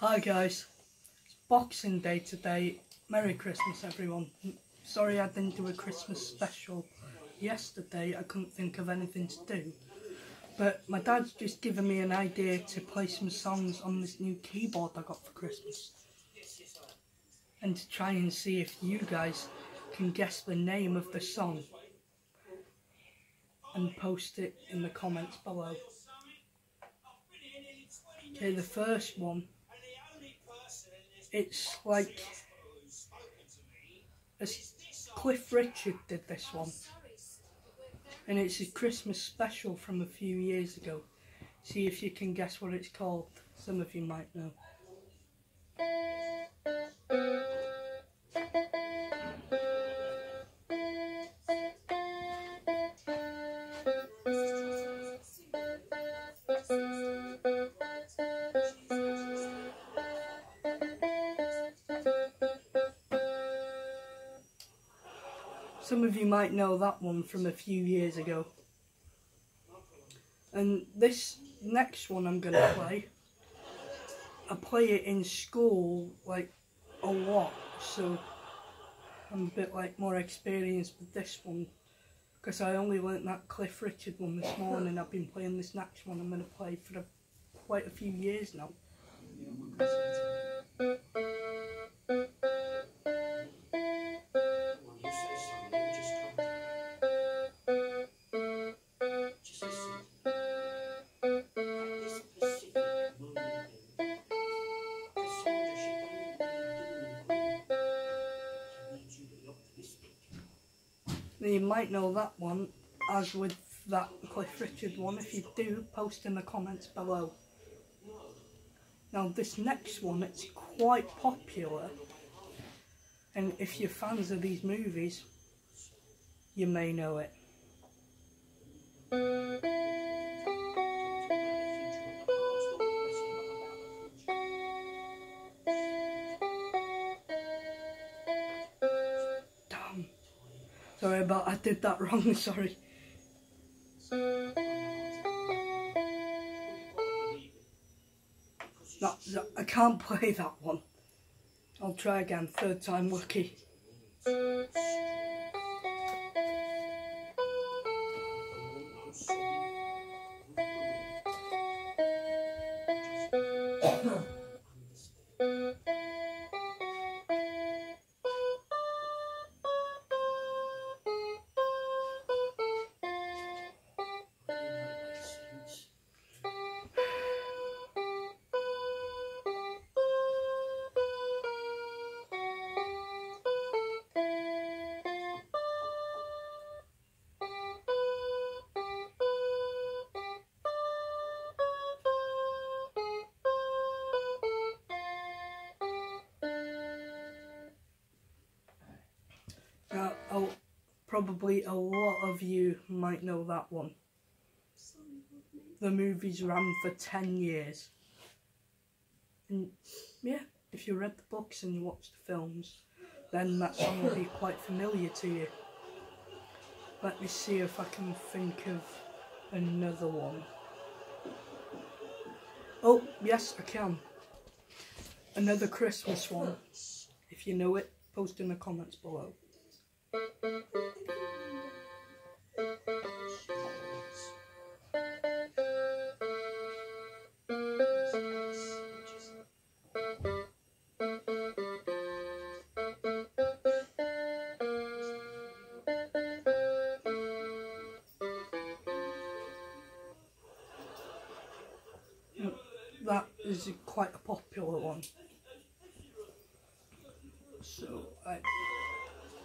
Hi guys, it's Boxing Day today. Merry Christmas everyone. Sorry I didn't do a Christmas special yesterday, I couldn't think of anything to do. But my dad's just given me an idea to play some songs on this new keyboard I got for Christmas. And to try and see if you guys can guess the name of the song. And post it in the comments below. Okay, the first one it's like Cliff Richard did this one, and it's a Christmas special from a few years ago. See if you can guess what it's called. Some of you might know. Some of you might know that one from a few years ago. And this next one I'm going to play, I play it in school like a lot, so I'm a bit like more experienced with this one. Because I only learnt that Cliff Richard one this morning, I've been playing this next one I'm going to play for a, quite a few years now. You might know that one as with that Cliff Richard one. If you do, post in the comments below. Now this next one, it's quite popular. And if you're fans of these movies, you may know it. Sorry about I did that wrong, sorry. No, I can't play that one. I'll try again, third time lucky. Probably a lot of you might know that one. The movies ran for 10 years. And yeah, if you read the books and you watched the films, then that song will be quite familiar to you. Let me see if I can think of another one. Oh, yes, I can. Another Christmas one. If you know it, post in the comments below. That is quite a popular one. So I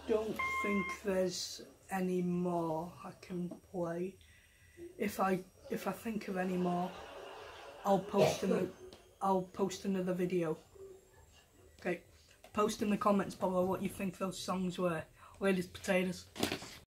don't think there's any more I can play. If I if I think of any more, I'll post in I'll post another video. Okay, post in the comments below what you think those songs were. Ladies potatoes.